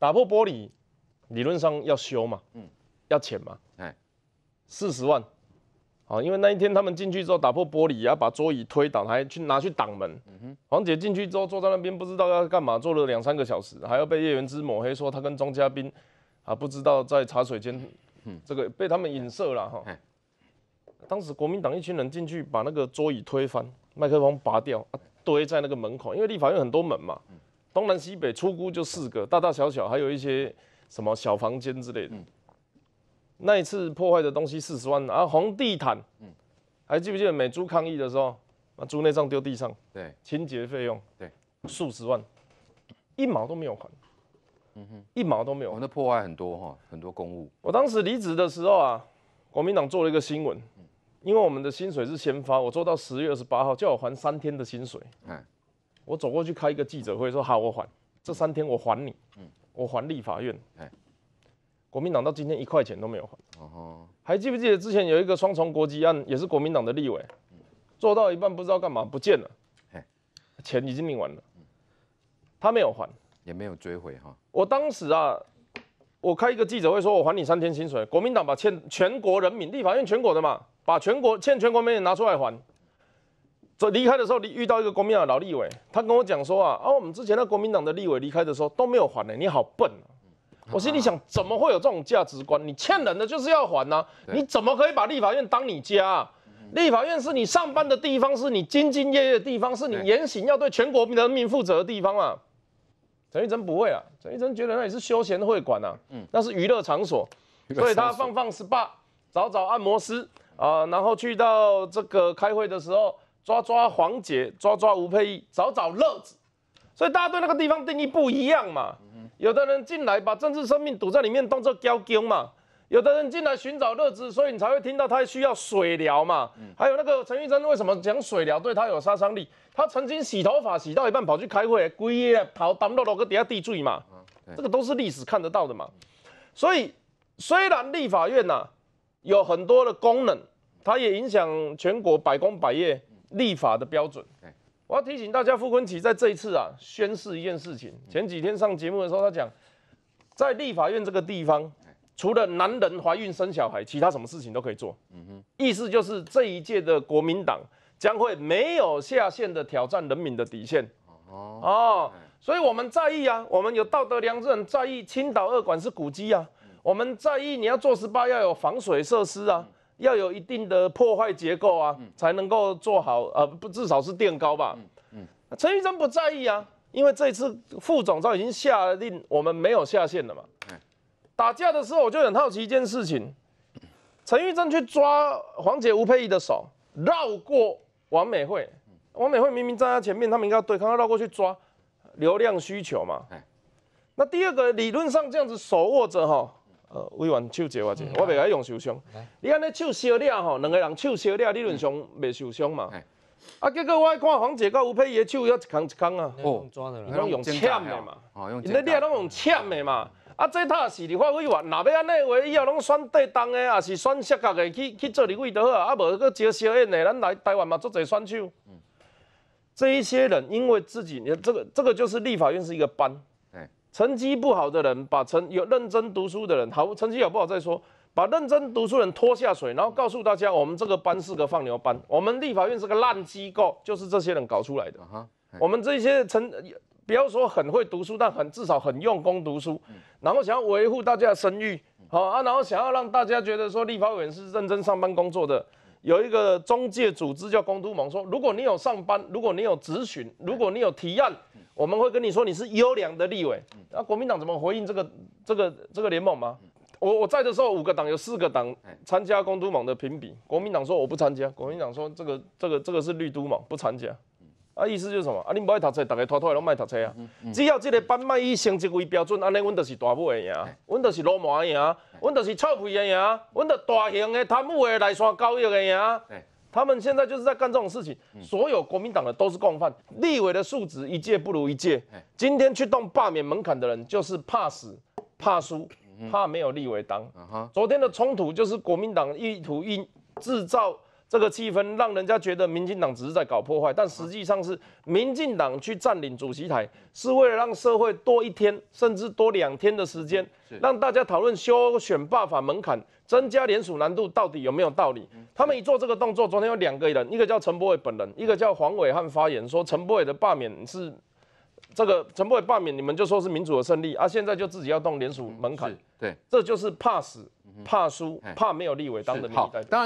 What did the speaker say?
打破玻璃，理论上要修嘛，嗯，要钱嘛，哎，四十万，好，因为那一天他们进去之后打破玻璃，要把桌椅推倒，还去拿去挡门。黄姐进去之后坐在那边，不知道要干嘛，坐了两三个小时，还要被叶元之抹黑说他跟钟嘉宾啊，不知道在茶水间，嗯，这个被他们影射了哈。当时国民党一群人进去把那个桌椅推翻，麦克风拔掉，堆在那个门口，因为立法院很多门嘛，东南西北出估就四个，大大小小还有一些什么小房间之类的。那一次破坏的东西四十万，啊，红地毯，还记不记得美猪抗议的时候，把猪内脏丢地上，对，清洁费用，对，数十万，一毛都没有还，嗯哼，一毛都没有。那破坏很多哈，很多公务。我当时离职的时候啊，国民党做了一个新闻。因为我们的薪水是先发，我做到十月二十八号，叫我还三天的薪水。嗯，我走过去开一个记者会，说好，我还这三天，我还你。嗯，我还立法院。哎，国民党到今天一块钱都没有还。哦还记不记得之前有一个双重国籍案，也是国民党的立委，做到一半不知道干嘛不见了。钱已经领完了，他没有还，也没有追回哈。我当时啊，我开一个记者会，说我还你三天薪水。国民党把欠全国人民，立法院全国的嘛。把全国欠全国民拿出来还。走离开的时候，你遇到一个国民党老立委，他跟我讲说啊，啊，我们之前那国民党的立委离开的时候都没有还呢，你好笨啊！我心里想，怎么会有这种价值观？你欠人的就是要还呐，你怎么可以把立法院当你家？立法院是你上班的地方，是你兢兢业业的地方，是你言行要对全国人民负责的地方啊。陈玉珍不会啊，陈玉珍觉得那里是休闲会馆啊，嗯，那是娱乐场所，所以他放放 SPA，找找按摩师。啊，然后去到这个开会的时候，抓抓黄杰，抓抓吴佩义，找找乐子，所以大家对那个地方定义不一样嘛。有的人进来把政治生命堵在里面，当做交工嘛；有的人进来寻找乐子，所以你才会听到他需要水疗嘛。还有那个陈玉珍为什么讲水疗对他有杀伤力？他曾经洗头发洗到一半跑去开会，龟夜跑当落落个底下地坠嘛。这个都是历史看得到的嘛。所以虽然立法院呐有很多的功能。它也影响全国百工百业立法的标准。我要提醒大家，傅昆萁在这一次啊宣誓一件事情。前几天上节目的时候，他讲，在立法院这个地方，除了男人怀孕生小孩，其他什么事情都可以做。嗯哼，意思就是这一届的国民党将会没有下限的挑战人民的底线。哦哦，所以我们在意啊，我们有道德良知，很在意青岛二馆是古迹啊，我们在意你要做十八要有防水设施啊。要有一定的破坏结构啊，才能够做好，呃，不，至少是垫高吧。嗯嗯，陈玉珍不在意啊，因为这一次副总召已经下令，我们没有下线了嘛。打架的时候我就很好奇一件事情，陈玉珍去抓黄姐吴佩仪的手，绕过王美惠，王美惠明明站在前面，他们应该要对抗，他绕过去抓，流量需求嘛。那第二个理论上这样子手握着哈。呃，委员手借我者，我袂甲伊用受伤。你安尼手烧了吼，两个人手烧了，理论上袂受伤嘛。啊，结果我看黄姐甲吴佩仪的手要一空一空啊。哦，你拢用签的嘛？哦，用。你你也拢用签的嘛？啊，这他是立法委员，若要安尼话，以后拢选对当的，也是选适合的去去做立委就好啊。啊，无搁招小宴的，咱来台湾嘛做侪选手。嗯。这一些人因为自己，你这个这个就是立法院是一个班。成绩不好的人，把成有认真读书的人，好成绩好不好再说，把认真读书人拖下水，然后告诉大家，我们这个班是个放牛班，我们立法院是个烂机构，就是这些人搞出来的。哈，我们这些成不要说很会读书，但很至少很用功读书，然后想要维护大家的声誉，好啊，然后想要让大家觉得说立法委员是认真上班工作的，有一个中介组织叫公都盟，说如果你有上班，如果你有咨询，如果你有提案。我们会跟你说你是优良的立委，那国民党怎么回应这个这个这个联盟吗？我我在的时候，五个党有四个党参加公都盟的评比，国民党说我不参加，国民党说这个这个这个是绿都盟不参加，啊意思就是什么？啊你不爱读册，大家拖拖来拢卖读册啊，只要这个班卖以成绩为标准，安尼阮就是大母的赢，阮就是老毛的赢，阮就是臭屁的赢，阮就大型的贪污的来山交易的赢。他们现在就是在干这种事情，所有国民党的都是共犯，立委的素质一届不如一届。今天去动罢免门槛的人，就是怕死、怕输、怕没有立委当。昨天的冲突就是国民党意图因制造这个气氛让人家觉得民进党只是在搞破坏，但实际上是民进党去占领主席台，是为了让社会多一天甚至多两天的时间，让大家讨论修选罢法门槛、增加联署难度到底有没有道理。他们一做这个动作，昨天有两个人，一个叫陈柏伟本人，一个叫黄伟汉发言说陈柏伟的罢免是这个陈柏伟罢免，你们就说是民主的胜利啊，现在就自己要动联署门槛是，对，这就是怕死、怕输、怕没有立委当的民意代表。当然。